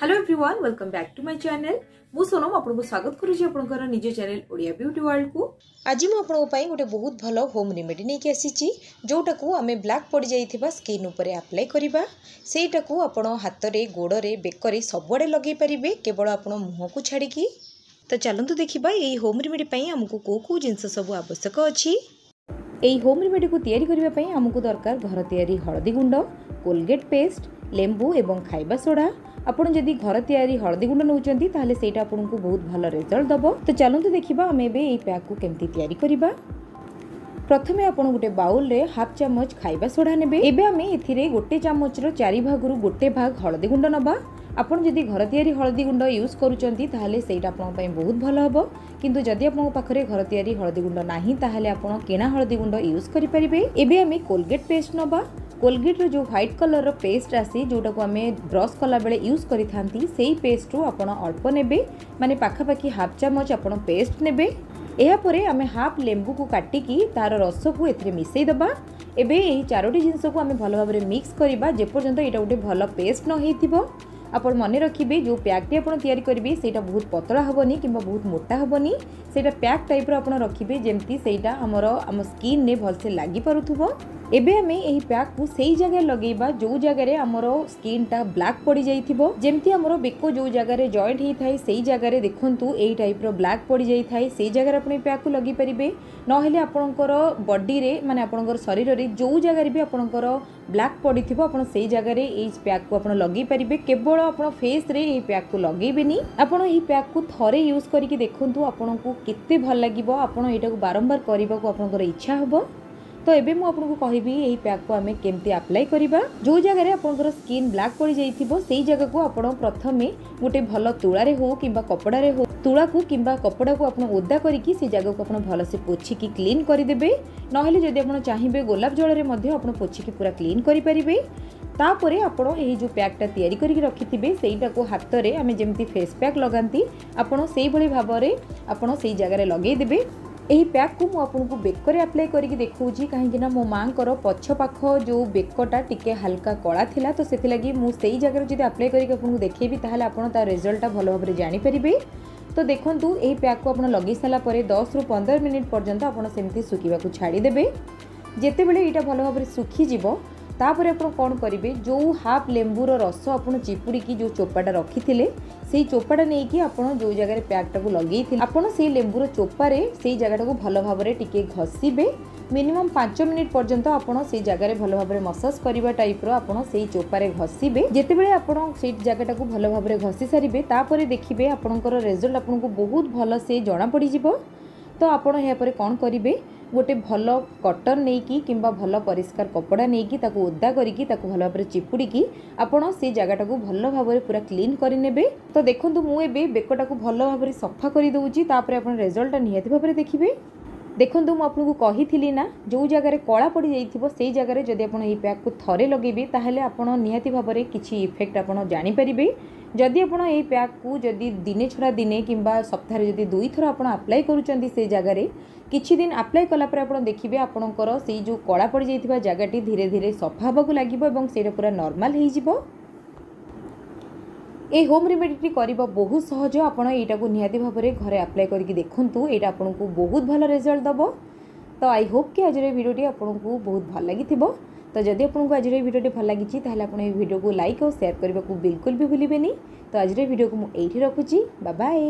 hello everyone welcome back to my channel ମୁଁ ସୋନମ ଆପଣଙ୍କୁ ସ୍ୱାଗତ କରୁଛି ଆପଣଙ୍କର ନିଜ ଚ୍ୟାନେଲ୍ ଓଡ଼ିଆ ବିୟୁଟି ୱାର୍ଲଡକୁ ଆଜି ମୁଁ ଆପଣଙ୍କ ପାଇଁ ଗୋଟେ ବହୁତ ଭଲ ହୋମ୍ ରେମେଡ଼ି ନେଇକି ଆସିଛି ଯେଉଁଟାକୁ ଆମେ ବ୍ଲାକ୍ ପଡ଼ିଯାଇଥିବା ସ୍କିନ୍ ଉପରେ ଆପ୍ଲାଏ କରିବା ସେଇଟାକୁ ଆପଣ ହାତରେ ଗୋଡ଼ରେ ବେକରେ ସବୁଆଡ଼େ ଲଗାଇ ପାରିବେ କେବଳ ଆପଣ ମୁହଁକୁ ଛାଡ଼ିକି ତ ଚାଲନ୍ତୁ ଦେଖିବା ଏହି ହୋମ୍ ରେମେଡ଼ି ପାଇଁ ଆମକୁ କେଉଁ କେଉଁ ଜିନିଷ ସବୁ ଆବଶ୍ୟକ ଅଛି ଏହି ହୋମ୍ ରେମେଡ଼ିକୁ ତିଆରି କରିବା ପାଇଁ ଆମକୁ ଦରକାର ଘର ତିଆରି ହଳଦୀ ଗୁଣ୍ଡ କୋଲଗେଟ୍ ପେଷ୍ଟ ଲେମ୍ବୁ ଏବଂ ଖାଇବା ସୋଡ଼ା ଆପଣ ଯଦି ଘର ତିଆରି ହଳଦୀ ଗୁଣ୍ଡ ନେଉଛନ୍ତି ତାହେଲେ ସେଇଟା ଆପଣଙ୍କୁ ବହୁତ ଭଲ ରେଜଲ୍ଟ ଦେବ ତ ଚାଲନ୍ତୁ ଦେଖିବା ଆମେ ଏବେ ଏହି ପ୍ୟାକ୍କୁ କେମିତି ତିଆରି କରିବା ପ୍ରଥମେ ଆପଣ ଗୋଟେ ବାଉଲରେ ହାଫ୍ ଚାମଚ ଖାଇବା ସୋଡ଼ା ନେବେ ଏବେ ଆମେ ଏଥିରେ ଗୋଟେ ଚାମଚର ଚାରି ଭାଗରୁ ଗୋଟେ ଭାଗ ହଳଦୀ ଗୁଣ୍ଡ ନେବା ଆପଣ ଯଦି ଘର ତିଆରି ହଳଦୀ ଗୁଣ୍ଡ ୟୁଜ୍ କରୁଛନ୍ତି ତାହେଲେ ସେଇଟା ଆପଣଙ୍କ ପାଇଁ ବହୁତ ଭଲ ହେବ କିନ୍ତୁ ଯଦି ଆପଣଙ୍କ ପାଖରେ ଘର ତିଆରି ହଳଦୀ ଗୁଣ୍ଡ ନାହିଁ ତାହେଲେ ଆପଣ କିଣା ହଳଦୀ ଗୁଣ୍ଡ ୟୁଜ୍ କରିପାରିବେ ଏବେ ଆମେ କୋଲଗେଟ୍ ପେଷ୍ଟ ନେବା କୋଲଗେଟ୍ର ଯେଉଁ ହ୍ୱାଇଟ୍ କଲର୍ର ପେଷ୍ଟ ଆସି ଯେଉଁଟାକୁ ଆମେ ବ୍ରସ୍ କଲାବେଳେ ୟୁଜ୍ କରିଥାନ୍ତି ସେଇ ପେଷ୍ଟରୁ ଆପଣ ଅଳ୍ପ ନେବେ ମାନେ ପାଖାପାଖି ହାଫ୍ ଚାମଚ ଆପଣ ପେଷ୍ଟ ନେବେ ଏହାପରେ ଆମେ ହାଫ୍ ଲେମ୍ବୁକୁ କାଟିକି ତାର ରସକୁ ଏଥିରେ ମିଶାଇ ଦେବା ଏବେ ଏହି ଚାରୋଟି ଜିନିଷକୁ ଆମେ ଭଲ ଭାବରେ ମିକ୍ସ କରିବା ଯେପର୍ଯ୍ୟନ୍ତ ଏଇଟା ଗୋଟେ ଭଲ ପେଷ୍ଟ ନ ହେଇଥିବ ଆପଣ ମନେ ରଖିବେ ଯେଉଁ ପ୍ୟାକ୍ଟି ଆପଣ ତିଆରି କରିବେ ସେଇଟା ବହୁତ ପତଳା ହେବନି କିମ୍ବା ବହୁତ ମୋଟା ହେବନି ସେଇଟା ପ୍ୟାକ୍ ଟାଇପ୍ର ଆପଣ ରଖିବେ ଯେମିତି ସେଇଟା ଆମର ଆମ ସ୍କିନ୍ରେ ଭଲସେ ଲାଗିପାରୁଥିବ ଏବେ ଆମେ ଏହି ପ୍ୟାକ୍କୁ ସେଇ ଜାଗାରେ ଲଗେଇବା ଯେଉଁ ଜାଗାରେ ଆମର ସ୍କିନ୍ଟା ବ୍ଲାକ୍ ପଡ଼ିଯାଇଥିବ ଯେମିତି ଆମର ବେକ ଯେଉଁ ଜାଗାରେ ଜଏଣ୍ଟ ହେଇଥାଏ ସେଇ ଜାଗାରେ ଦେଖନ୍ତୁ ଏଇ ଟାଇପ୍ର ବ୍ଲାକ୍ ପଡ଼ିଯାଇଥାଏ ସେଇ ଜାଗାରେ ଆପଣ ଏ ପ୍ୟାକ୍କୁ ଲଗେଇପାରିବେ ନହେଲେ ଆପଣଙ୍କର ବଡ଼ିରେ ମାନେ ଆପଣଙ୍କର ଶରୀରରେ ଯେଉଁ ଜାଗାରେ ବି ଆପଣଙ୍କର ବ୍ଲାକ୍ ପଡ଼ିଥିବ ଆପଣ ସେଇ ଜାଗାରେ ଏଇ ପ୍ୟାକ୍କୁ ଆପଣ ଲଗେଇପାରିବେ କେବଳ ଆପଣ ଫେସ୍ରେ ଏହି ପ୍ୟାକ୍କୁ ଲଗାଇବେନି ଆପଣ ଏହି ପ୍ୟାକ୍କୁ ଥରେ ୟୁଜ୍ କରିକି ଦେଖନ୍ତୁ ଆପଣଙ୍କୁ କେତେ ଭଲ ଲାଗିବ ଆପଣ ଏଇଟାକୁ ବାରମ୍ବାର କରିବାକୁ ଆପଣଙ୍କର ଇଚ୍ଛା ହେବ ତ ଏବେ ମୁଁ ଆପଣଙ୍କୁ କହିବି ଏହି ପ୍ୟାକ୍କୁ ଆମେ କେମିତି ଆପ୍ଲାଏ କରିବା ଯେଉଁ ଜାଗାରେ ଆପଣଙ୍କର ସ୍କିନ୍ ବ୍ଲାକ୍ ପଡ଼ିଯାଇଥିବ ସେଇ ଜାଗାକୁ ଆପଣ ପ୍ରଥମେ ଗୋଟେ ଭଲ ତୁଳାରେ ହେଉ କିମ୍ବା କପଡ଼ାରେ ହେଉ ତୁଳାକୁ କିମ୍ବା କପଡ଼ାକୁ ଆପଣ ଓଦା କରିକି ସେ ଜାଗାକୁ ଆପଣ ଭଲସେ ପୋଛିକି କ୍ଲିନ୍ କରିଦେବେ ନହେଲେ ଯଦି ଆପଣ ଚାହିଁବେ ଗୋଲାପ ଜଳରେ ମଧ୍ୟ ଆପଣ ପୋଛିକି ପୁରା କ୍ଲିନ୍ କରିପାରିବେ তাপরে আপনার এই যে প্যাকটা তৈরি করি রাখিবে সেইটাকে হাতরে আমি যেমি ফেস প্যাক লগাতে আপনার সেইভাবে ভাবে আপনার সেই জায়গায় লগাই দেবে এই প্যাকু ମୁଁ ଆପଣଙ୍କୁ ବେକରେ ଆପ୍ଲାଏ କରିକି ଦେଖାଉଛି କାହିଁକିନା ମୋ ମାଆଙ୍କର ପଛ ପାଖ ଯେଉଁ ବେକଟା ଟିକେ ହାଲକା କଳା ଥିଲା ତ ସେଥିଲାଗି ମୁଁ ସେଇ ଜାଗାରେ ଯଦି ଆପ୍ଲାଏ କରିକି ଆପଣଙ୍କୁ ଦେଖେଇବି ତାହେଲେ ଆପଣ ତା ରେଜଲ୍ଟଟା ଭଲ ଭାବରେ ଜାଣିପାରିବେ ତ ଦେଖନ୍ତୁ ଏହି ପ୍ୟାକ୍କୁ ଆପଣ ଲଗାଇ ସାରିଲା ପରେ ଦଶରୁ ପନ୍ଦର ମିନିଟ୍ ପର୍ଯ୍ୟନ୍ତ ଆପଣ ସେମିତି ଶୁଖିବାକୁ ଛାଡ଼ିଦେବେ ଯେତେବେଳେ ଏଇଟା ଭଲ ଭାବରେ ଶୁଖିଯିବ তাপরে আপনার কোণ করবে যে হাফ লেম্বুর রস আপনার চিপুড়ি যে চোপাটা রক্ষিলে সেই চোপাটা নিয়ে আপনার যে জায়গায় প্যাকটা লগাই আপনার সেই লেম্বুর চোপারে সেই জায়গাটা ভালো ভাবে টিকি ঘষিবে মিনিমম পাঁচ মিনিট পর্যন্ত আপনার সেই জায়গায় ভালো ভাবে মসাজ করা টাইপর আপনার সেই চোপারে ঘষিবে যেতবে আপনার সেই জায়গাটা ভালো ভাবে ঘষি সারিবে তাপরে দেখবে আপনার রেজল্ট আপনার বহুত ভালসে জনা পড়িযোগ তো আপনার এরপরে কম করবে ଗୋଟେ ଭଲ କଟର୍ ନେଇକି କିମ୍ବା ଭଲ ପରିଷ୍କାର କପଡ଼ା ନେଇକି ତାକୁ ଓଦା କରିକି ତାକୁ ଭଲ ଭାବରେ ଚିପୁଡ଼ିକି ଆପଣ ସେ ଜାଗାଟାକୁ ଭଲ ଭାବରେ ପୁରା କ୍ଲିନ୍ କରିନେବେ ତ ଦେଖନ୍ତୁ ମୁଁ ଏବେ ବେକଟାକୁ ଭଲ ଭାବରେ ସଫା କରିଦେଉଛି ତାପରେ ଆପଣ ରେଜଲ୍ଟଟା ନିହାତି ଭାବରେ ଦେଖିବେ ଦେଖନ୍ତୁ ମୁଁ ଆପଣଙ୍କୁ କହିଥିଲି ନା ଯେଉଁ ଜାଗାରେ କଳା ପଡ଼ିଯାଇଥିବ ସେଇ ଜାଗାରେ ଯଦି ଆପଣ ଏହି ପ୍ୟାକ୍କୁ ଥରେ ଲଗାଇବେ ତାହେଲେ ଆପଣ ନିହାତି ଭାବରେ କିଛି ଇଫେକ୍ଟ ଆପଣ ଜାଣିପାରିବେ ଯଦି ଆପଣ ଏହି ପ୍ୟାକ୍କୁ ଯଦି ଦିନେ ଛଡ଼ା ଦିନେ କିମ୍ବା ସପ୍ତାହରେ ଯଦି ଦୁଇଥର ଆପଣ ଆପ୍ଲାଏ କରୁଛନ୍ତି ସେ ଜାଗାରେ କିଛି ଦିନ ଆପ୍ଲାଏ କଲା ପରେ ଆପଣ ଦେଖିବେ ଆପଣଙ୍କର ସେଇ ଯେଉଁ କଳା ପଡ଼ିଯାଇଥିବା ଜାଗାଟି ଧୀରେ ଧୀରେ ସଫା ହେବାକୁ ଲାଗିବ ଏବଂ ସେଇଟା ପୁରା ନର୍ମାଲ୍ ହେଇଯିବ এই হোম রেমেডিটি করা বহু সহজ আপনার এইটাকে নিহতি ভাবে ঘরে আপ্লাই করি দেখুন এইটা আপনার বহুত ভালো রেজল্ট দেব তো আই হোপ কি আজর এই ভিডিওটি আপনার বহুত ভাল লাগিথিব তো যদি আপনার আজর এই ভিডিওটি ভাল লাগিছি তাহলে আপনার এই ভিডিওকে লাইক আর সেয়ার করা বিলকুল বি ভুলবেনি তো আজর এই ভিডিওকে মু এইটি রাখুছি বা বাই